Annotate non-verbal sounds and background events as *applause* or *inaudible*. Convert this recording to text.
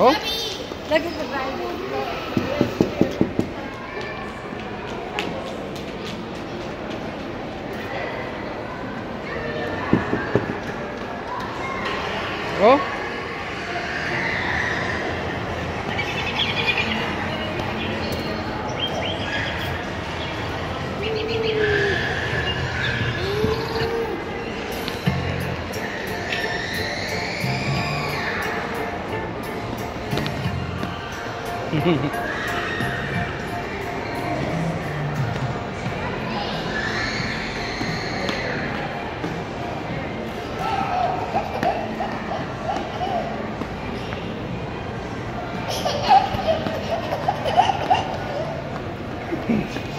Oh? Lagi ko driving. Oh? Peace. *laughs*